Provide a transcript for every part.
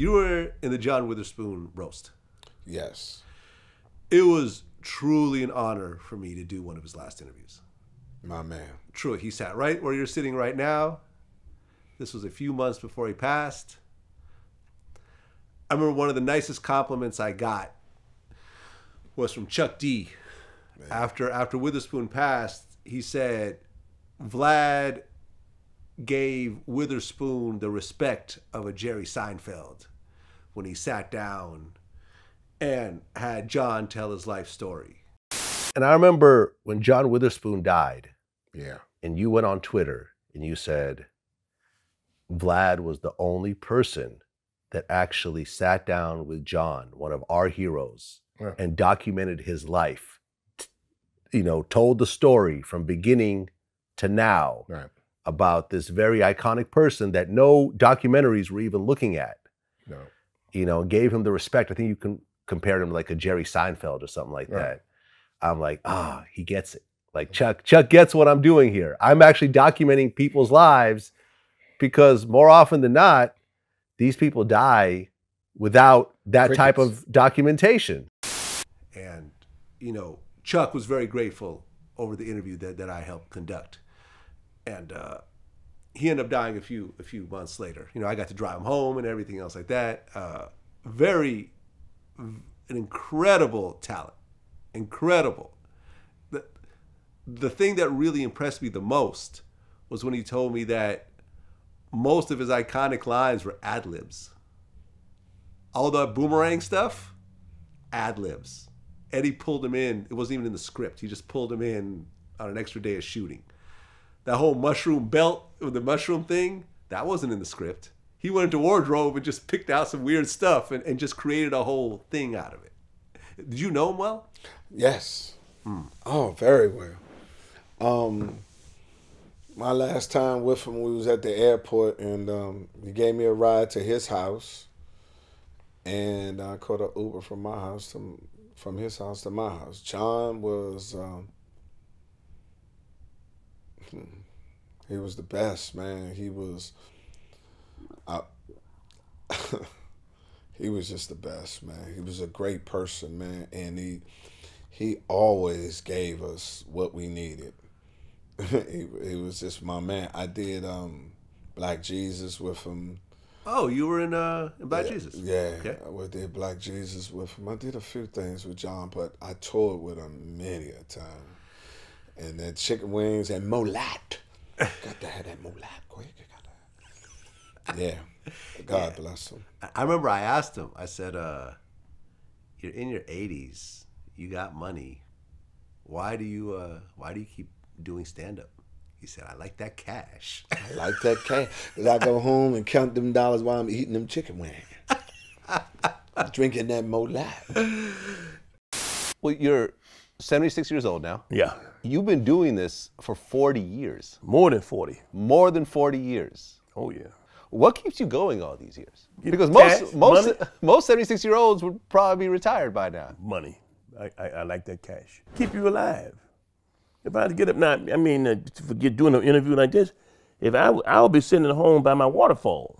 you were in the John Witherspoon roast. Yes. It was truly an honor for me to do one of his last interviews. My man. Truly, he sat right where you're sitting right now. This was a few months before he passed. I remember one of the nicest compliments I got was from Chuck D. After after Witherspoon passed, he said, "Vlad gave Witherspoon the respect of a Jerry Seinfeld when he sat down and had John tell his life story." And I remember when John Witherspoon died, Yeah. and you went on Twitter and you said Vlad was the only person that actually sat down with John, one of our heroes, Yeah. and documented his life. You know, told the story from beginning to now Right. about this very iconic person that no documentaries were even looking at. No. You know, gave him the respect. I think you can compare him to like a Jerry Seinfeld or something like Right. that. I'm like, ah, he gets it. Like Chuck, Chuck gets what I'm doing here. I'm actually documenting people's lives because more often than not, these people die without that type of documentation. And, you know, Chuck was very grateful over the interview that, that I helped conduct. And uh, he ended up dying a few a few months later. You know, I got to drive him home and everything else like that. Uh, very, an incredible talent, incredible. The the thing that really impressed me the most was when he told me that most of his iconic lines were ad libs. All the boomerang stuff, ad libs. Eddie pulled him in. It wasn't even in the script. He just pulled him in on an extra day of shooting. That whole mushroom belt with the mushroom thing, that wasn't in the script. He went into wardrobe and just picked out some weird stuff and, and just created a whole thing out of it. Did you know him well? Yes. Oh, very well. Um, my last time with him, we was at the airport, and um, he gave me a ride to his house, and I caught an Uber from my house to from his house to my house. John was um, he was the best man. He was. I, he was just the best man. He was a great person, man, and he he always gave us what we needed. he, he was just my man. I did um, Black Jesus with him. Oh, you were in uh in Black yeah, Jesus. Yeah, Okay. I did Black Jesus with him. I did a few things with John, but I toured with him many a time. And then chicken wings and molat. Got to have that molat quick. Yeah. God bless him. I- I remember I asked him, I said, uh, you're in your 80s, you got money. Why do you uh why do you keep doing stand up? He said, I like that cash. I like that cash. 'Cause I go home and count them dollars while I'm eating them chicken wings. Drinking that molat. well, you're 76 years old now. Yeah, You've been doing this for 40 years. more than 40. More than 40 years. Oh, yeah. What keeps you going all these years? Get Because cash, most most money. most 76 year olds would probably be retired by now. Money. I, I, I like that cash. Keep you alive. If I had to get up now, I mean, uh, to forget doing an interview like this, if I I'll be sitting at home by my waterfall.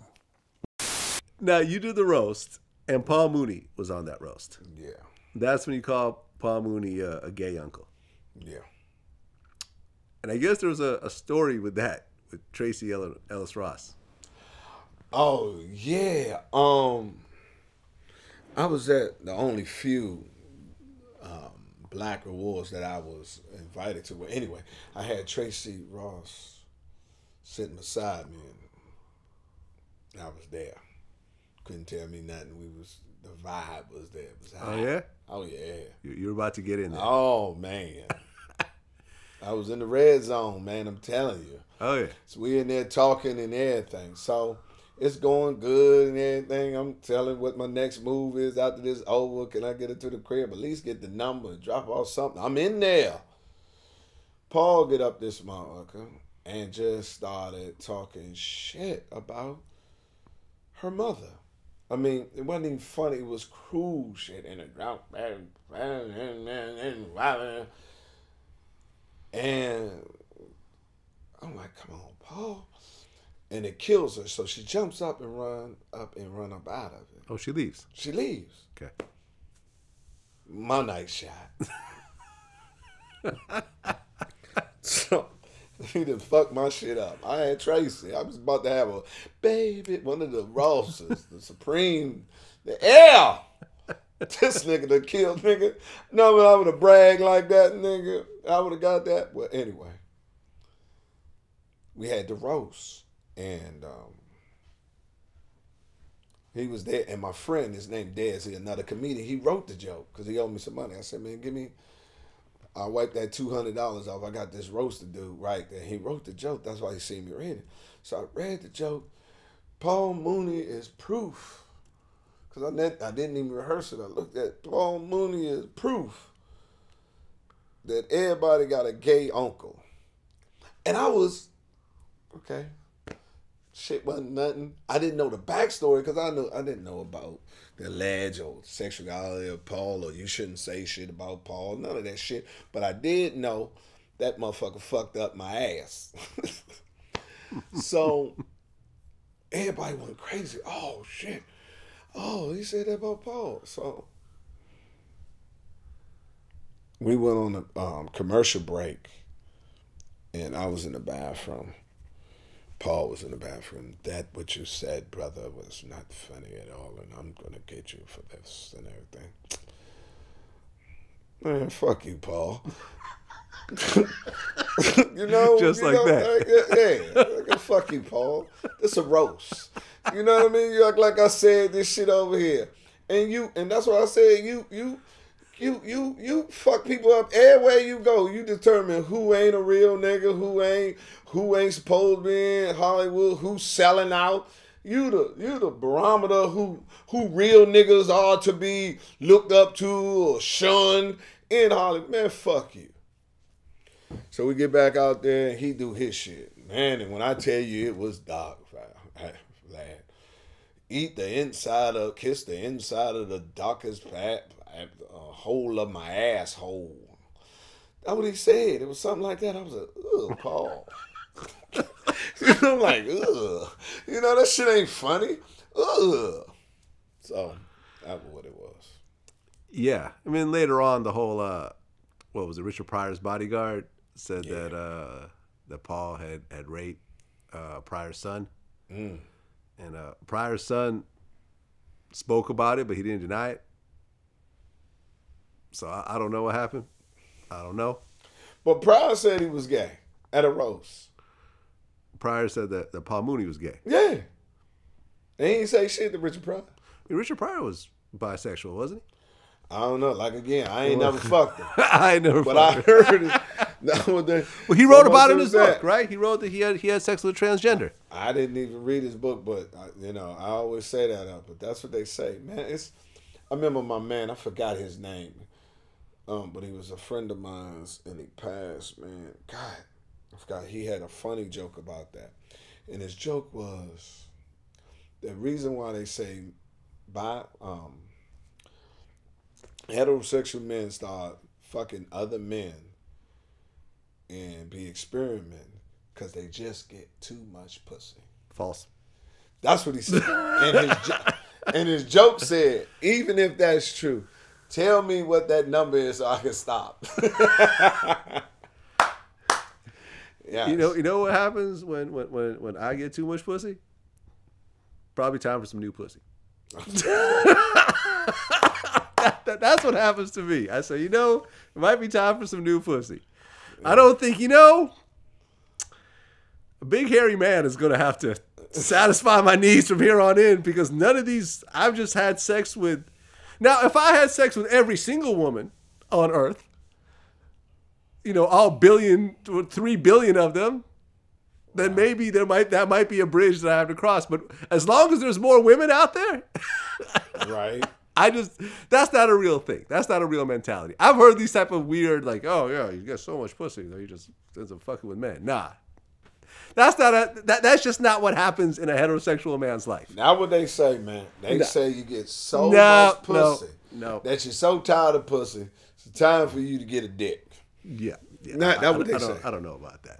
Now you did the roast, and Paul Mooney was on that roast. Yeah. That's when you call Paul Mooney uh, a gay uncle. Yeah. And I guess there was a, a story with that with Tracee Ell- Ellis Ross. Oh yeah. Um I was at the only few um, black awards that I was invited to. Well anyway, I had Tracee Ross sitting beside me and I was there. Couldn't tell me nothing. We was the vibe was there. Was Oh yeah, Oh yeah. you, you're about to get in there. Oh man. I was in the red zone, man, I'm telling you. Oh yeah. So we in there talking and everything. So it's going good and everything. I'm telling what my next move is after this over. Can I get it to the crib? At least get the number drop off something. I'm in there. Paul get up this motherfucker and just started talking shit about her mother. I mean, it wasn't even funny. It was cruel shit in it. And I'm like, come on, Paul. and it kills her. So she jumps up and run up and run up out of it. Oh, she leaves. She leaves. Okay. My night shot. so he done fucked my shit up. I had Tracee. I was about to have a baby, one of the Rosses, the Supreme, the L. This nigga done killed nigga. No, but I would have bragged like that, nigga. I would have got that. Well, anyway, we had the roast, and um, he was there, and my friend, his name Dez, he another comedian. He wrote the joke because he owed me some money. I said, man, give me. I wiped that two hundred dollars off. I got this roast to do right there. He wrote the joke. That's why he seen me read it. So I read the joke. Paul Mooney is proof. Cause I didn't, I didn't even rehearse it. I looked at Paul Mooney is proof that everybody got a gay uncle, and I was okay. Shit wasn't nothing. I didn't know the backstory because I knew I didn't know about the alleged or sexuality of Paul or you shouldn't say shit about Paul. None of that shit. But I did know that motherfucker fucked up my ass. so everybody went crazy. Oh shit. Oh, he said that about Paul. So we went on a um, commercial break, and I was in the bathroom. Paul was in the bathroom. That what you said, brother, was not funny at all, and I'm gonna get you for this and everything. Man, fuck you, Paul. you know, Just you like know, that. yeah, yeah. Like, fuck you, Paul. It's a roast. You know what I mean? You act like I said this shit over here, and you, and that's what I said. You, you, you, you, you fuck people up everywhere you go. You determine who ain't a real nigga, who ain't, who ain't supposed to be in Hollywood, who's selling out. You the you the barometer who who real niggas are to be looked up to or shunned in Hollywood. Man, fuck you. So we get back out there and he do his shit. Man, and when I tell you it was dark, lad. Eat the inside of, kiss the inside of the darkest fat, uh, hole of my asshole. That's what he said. It was something like that. I was like, ugh, Paul. you know, I'm like, ugh. You know, that shit ain't funny. Ugh. So, that's what it was. Yeah, I mean later on the whole uh, what was it? Richard Pryor's bodyguard said that uh, that Paul had had raped uh, Pryor's son, Mm. and uh, Pryor's son spoke about it, but he didn't deny it. So I, I don't know what happened. I don't know. But Pryor said he was gay at a roast. Pryor said that, that Paul Mooney was gay. Yeah. And he ain't say shit to Richard Pryor. I mean, Richard Pryor was bisexual, wasn't he? I don't know. Like again, I ain't never fucked him. I never. But I heard it. The- well, he wrote about it in his was book, right? He wrote that he had he had sex with a transgender. I didn't even read his book, but I, you know, I always say that up. But that's what they say, man. It's. I remember my man. I forgot his name, um, but he was a friend of mine's, and he passed. Man, God, I forgot. He had a funny joke about that, and his joke was the reason why they say by um, heterosexual men start fucking other men and be experimenting because they just get too much pussy. False. That's what he said. and, his jo- and his joke said, even if that's true, tell me what that number is so I can stop. yeah. You know, you know what happens when when when, when I get too much pussy? Probably time for some new pussy. That- that- that's what happens to me. I say, you know, it might be time for some new pussy. I don't think, you know, a big hairy man is going to have to satisfy my needs from here on in because none of these, I've just had sex with. Now, if I had sex with every single woman on earth, you know, all billion, three billion of them, then maybe there might that might be a bridge that I have to cross. But as long as there's more women out there, right? I just that's not a real thing. That's not a real mentality. I've heard these type of weird like, oh yeah, you get so much pussy that you just ends up fucking with men. Nah, that's not a that, that's just not what happens in a heterosexual man's life. Now what they say, man? They No. say you get so No, much pussy no. that you're so tired of pussy. It's time for you to get a dick. Yeah, yeah. Not- I, that what I, they I don't, say. I don't know about that.